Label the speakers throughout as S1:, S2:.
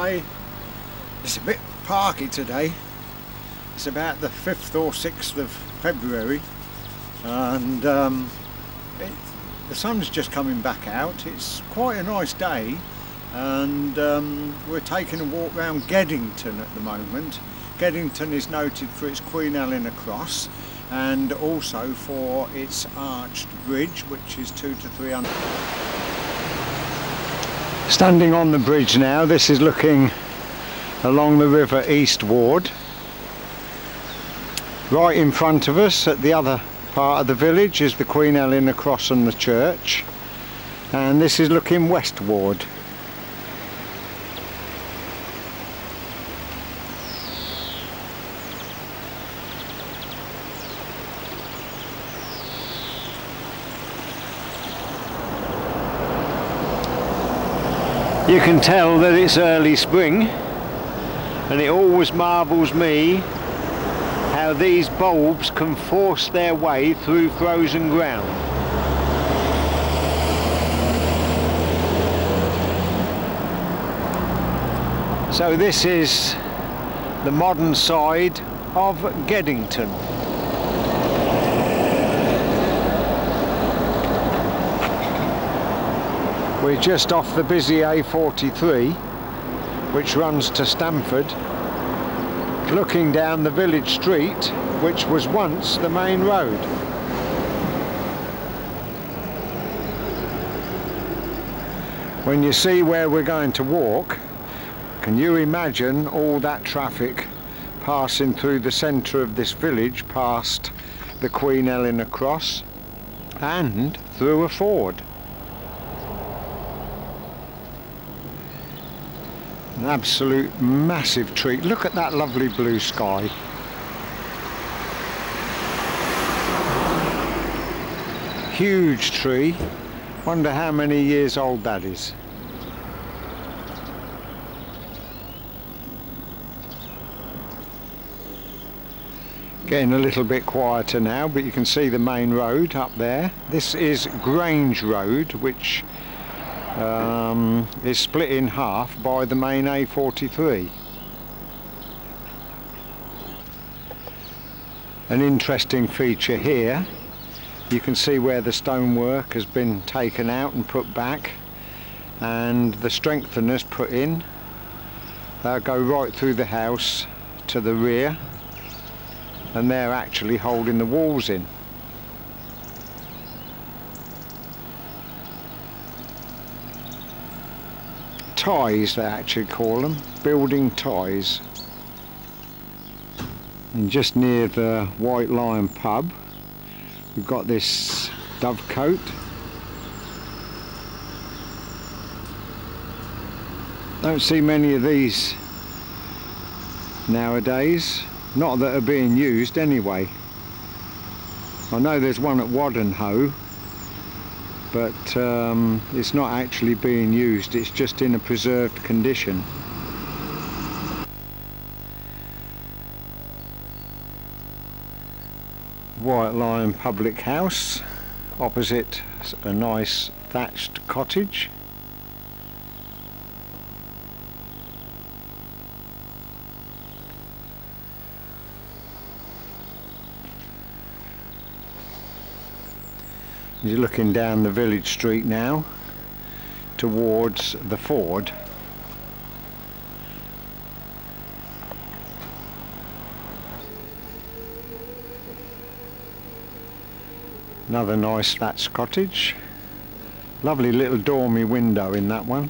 S1: Hi. It's a bit parky today. It's about the 5th or 6th of February and um, it, the sun's just coming back out. It's quite a nice day and um, we're taking a walk around Geddington at the moment. Geddington is noted for its Queen Eleanor Cross and also for its arched bridge which is two to three hundred. Standing on the bridge now, this is looking along the river East Ward. Right in front of us at the other part of the village is the Queen Eleanor Cross and the church and this is looking westward. You can tell that it's early spring and it always marvels me how these bulbs can force their way through frozen ground. So this is the modern side of Geddington. We're just off the busy A43 which runs to Stamford looking down the village street which was once the main road. When you see where we're going to walk can you imagine all that traffic passing through the centre of this village past the Queen Eleanor Cross and through a ford. Absolute massive treat. Look at that lovely blue sky. Huge tree. Wonder how many years old that is. Getting a little bit quieter now, but you can see the main road up there. This is Grange Road, which um, is split in half by the main A43. An interesting feature here, you can see where the stonework has been taken out and put back and the strengtheners put in. They'll go right through the house to the rear and they're actually holding the walls in. Ties they actually call them, building ties. And just near the White Lion pub we've got this dovecote. Don't see many of these nowadays, not that are being used anyway. I know there's one at Wadenhoe but um, it's not actually being used. It's just in a preserved condition. White Lion Public House opposite a nice thatched cottage You're looking down the village street now towards the ford. Another nice thatched cottage. Lovely little dormy window in that one.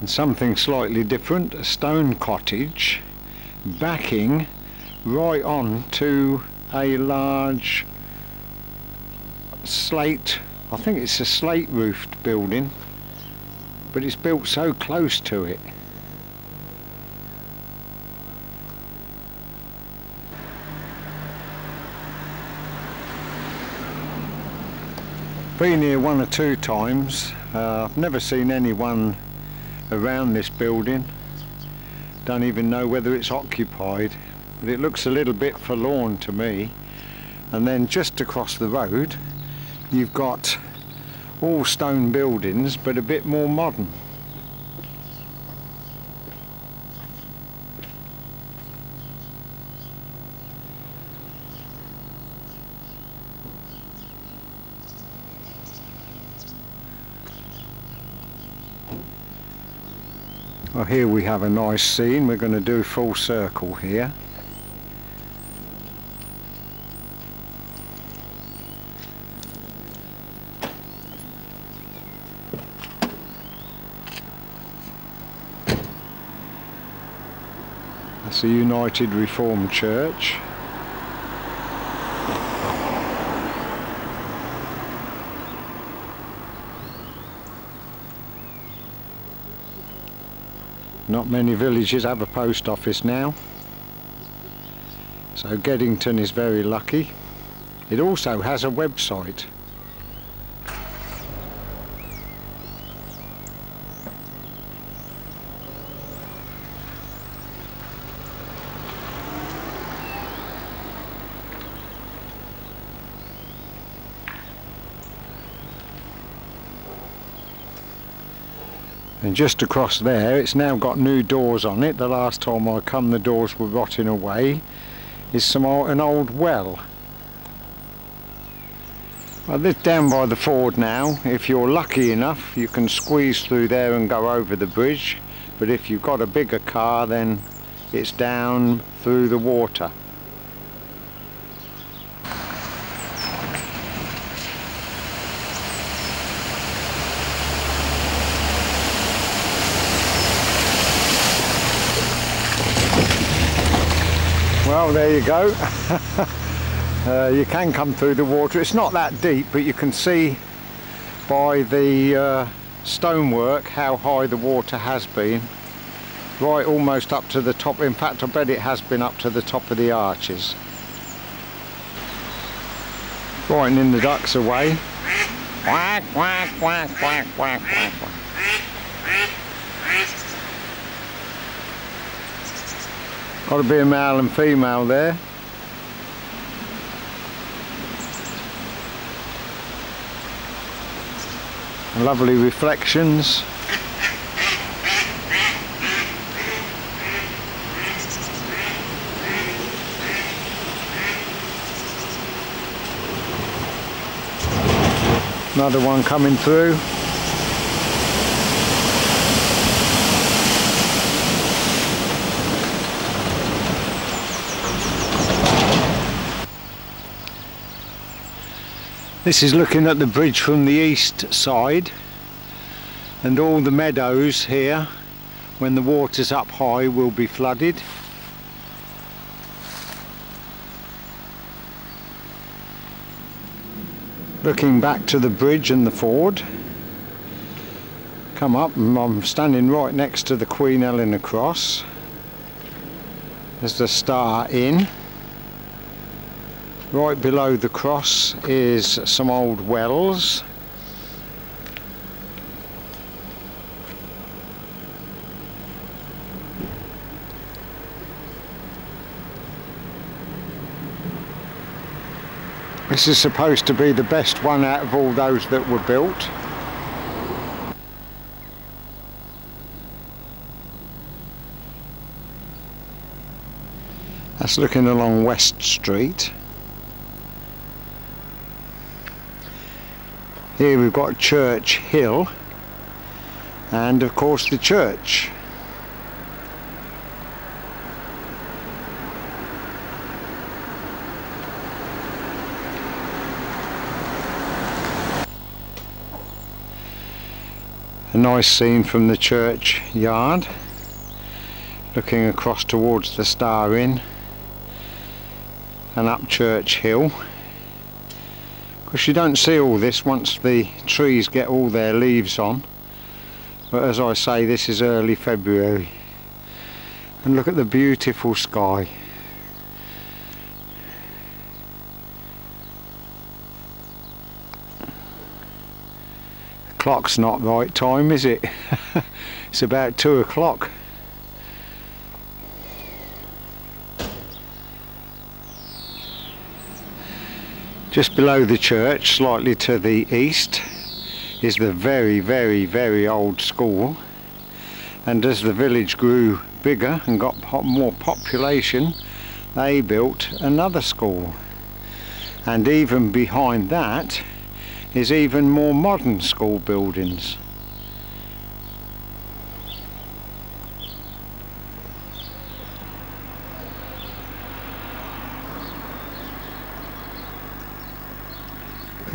S1: And something slightly different, a stone cottage backing right on to a large slate, I think it's a slate roofed building, but it's built so close to it. Been here one or two times, uh, I've never seen anyone around this building, don't even know whether it's occupied but it looks a little bit forlorn to me and then just across the road you've got all stone buildings but a bit more modern. Well here we have a nice scene, we're going to do full circle here. That's the United Reformed Church. Not many villages have a post office now. So Geddington is very lucky. It also has a website. And just across there it's now got new doors on it. The last time I come the doors were rotting away. Is some old, an old well. Well this down by the ford now. If you're lucky enough you can squeeze through there and go over the bridge. But if you've got a bigger car then it's down through the water There you go. uh, you can come through the water. It's not that deep, but you can see by the uh, stonework how high the water has been. Right almost up to the top. In fact, I bet it has been up to the top of the arches. Frightening the ducks away. Quack, quack, quack, quack, quack, quack. Got to be a male and female there. Lovely reflections. Another one coming through. This is looking at the bridge from the east side and all the meadows here when the water's up high will be flooded. Looking back to the bridge and the ford. Come up I'm standing right next to the Queen Eleanor Cross. There's the Star Inn. Right below the cross is some old wells. This is supposed to be the best one out of all those that were built. That's looking along West Street. Here we've got Church Hill and of course the church. A nice scene from the church yard looking across towards the Star Inn and up Church Hill because you don't see all this once the trees get all their leaves on. But as I say this is early February. And look at the beautiful sky. Clock's not right time is it? It's about two o'clock Just below the church, slightly to the east, is the very, very, very old school. And as the village grew bigger and got more population, they built another school. And even behind that is even more modern school buildings.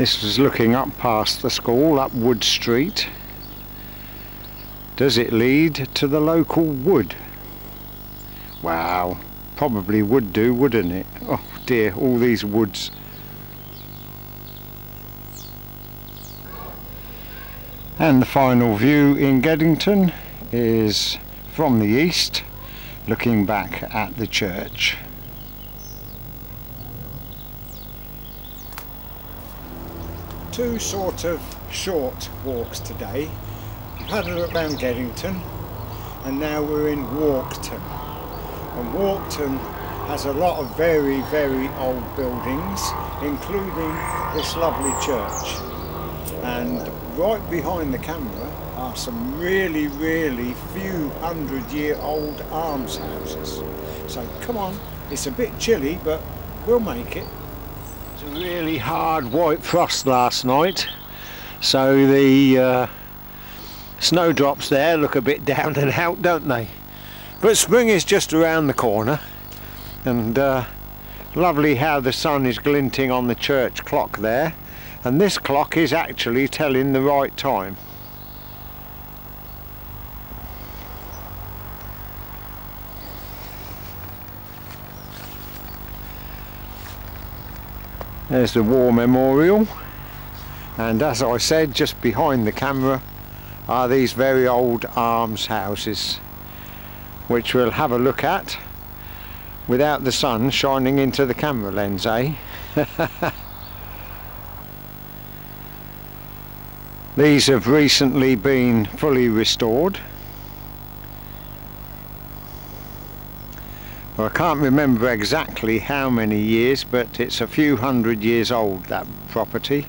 S1: This is looking up past the school, up Wood Street. Does it lead to the local wood? Wow, probably would do, wouldn't it? Oh dear, all these woods. And the final view in Geddington is from the east, looking back at the church. Two sort of short walks today. We've had a look around Geddington and now we're in Weekley. And Weekley has a lot of very, very old buildings, including this lovely church. And right behind the camera are some really, really few hundred year old almshouses. So come on, it's a bit chilly, but we'll make it a really hard white frost last night. So the uh, snowdrops there look a bit down and out don't they? But spring is just around the corner. And uh, lovely how the sun is glinting on the church clock there. And this clock is actually telling the right time There's the war memorial. And as I said just behind the camera are these very old almshouses which we'll have a look at without the sun shining into the camera lens eh? These have recently been fully restored Well, I can't remember exactly how many years, but it's a few hundred years old, that property.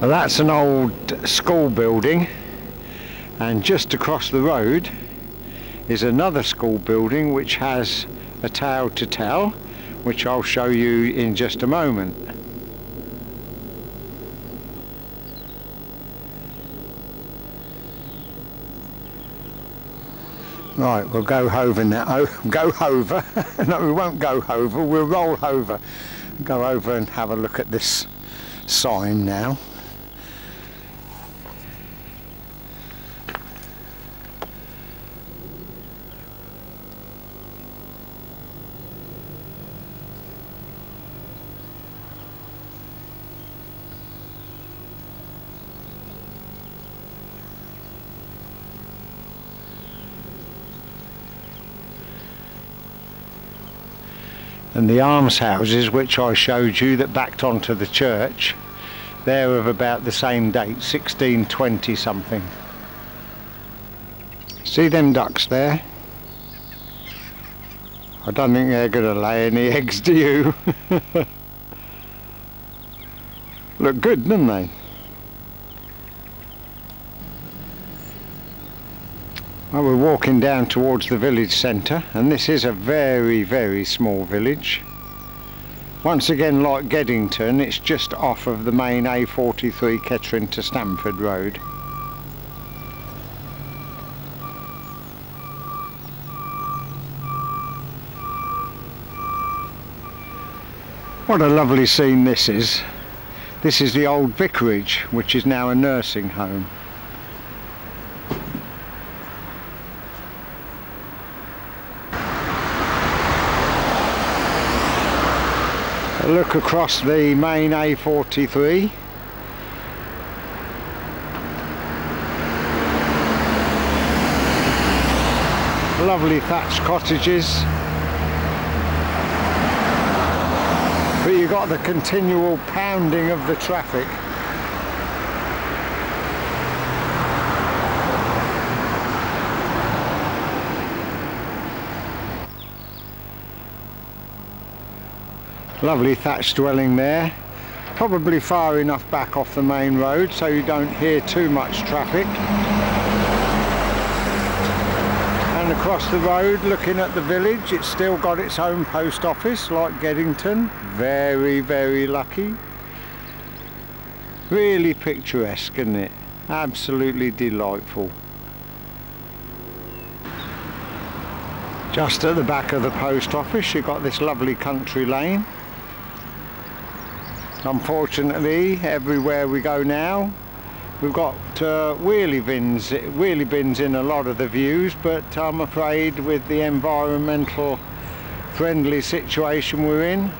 S1: Well, that's an old school building, and just across the road is another school building which has a tale to tell, which I'll show you in just a moment. Right, we'll go over now. Oh, go over. no, we won't go over. We'll roll over. Go over and have a look at this sign now. And the almshouses which I showed you that backed onto the church they're of about the same date 1620 something. See them ducks there? I don't think they're going to lay any eggs do you. Look good don't they Well, we're walking down towards the village centre and this is a very very small village. Once again like Geddington it's just off of the main A43 Kettering to Stamford road. What a lovely scene this is. This is the old vicarage which is now a nursing home. Look across the main A43. Lovely thatched cottages. But you've got the continual pounding of the traffic Lovely thatched dwelling there. Probably far enough back off the main road so you don't hear too much traffic. And across the road looking at the village it's still got its own post office like Geddington. Very very lucky. Really picturesque isn't it? Absolutely delightful. Just at the back of the post office you've got this lovely country lane. Unfortunately everywhere we go now we've got uh, wheelie bins wheelie bins in a lot of the views but I'm afraid with the environmental friendly situation we're in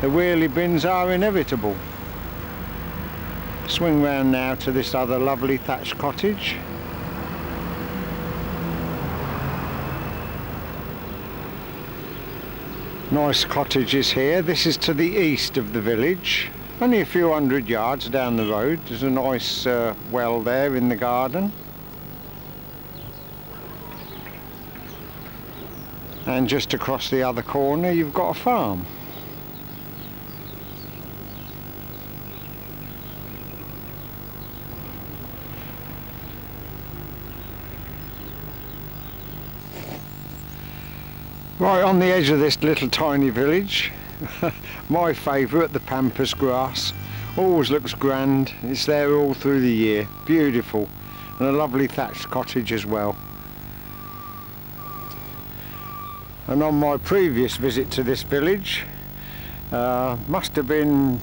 S1: the wheelie bins are inevitable. Swing round now to this other lovely thatched cottage Nice cottages here. This is to the east of the village. Only a few hundred yards down the road. There's a nice uh, well there in the garden. And just across the other corner you've got a farm. Right on the edge of this little tiny village, my favourite, the pampas grass. Always looks grand, it's there all through the year, beautiful. And a lovely thatched cottage as well. And on my previous visit to this village, uh, must have been,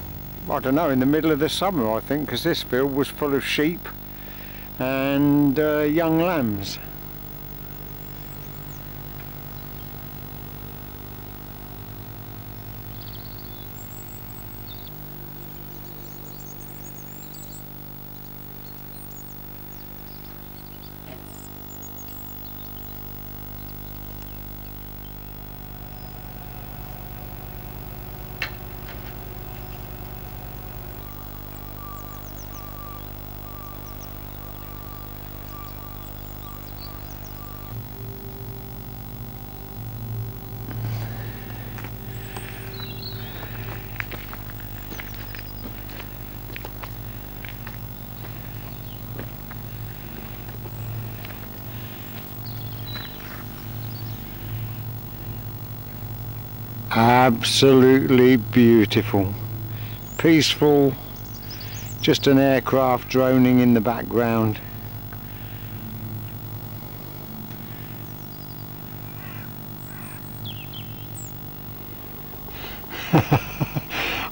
S1: I don't know, in the middle of the summer I think, because this field was full of sheep and uh, young lambs. Absolutely beautiful. Peaceful. Just an aircraft droning in the background.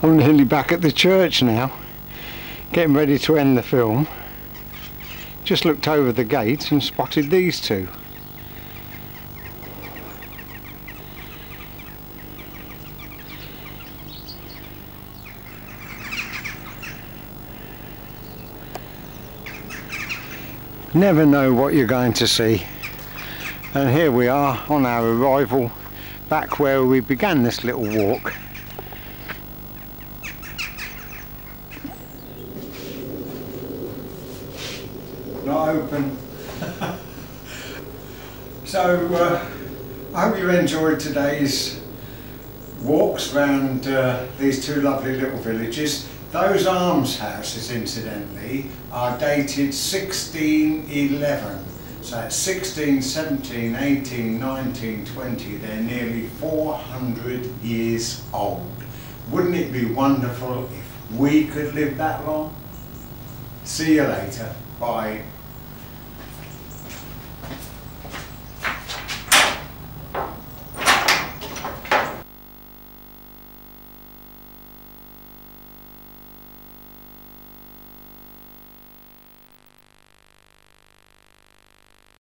S1: I'm nearly back at the church now. Getting ready to end the film. Just looked over the gate and spotted these two never know what you're going to see. And here we are on our arrival back where we began this little walk. Not open. So uh, I hope you enjoyed today's walks around uh, these two lovely little villages those almshouses, incidentally, are dated 1611. So it's 16, 17, 18, 19, 20. They're nearly 400 years old. Wouldn't it be wonderful if we could live that long? See you later. Bye.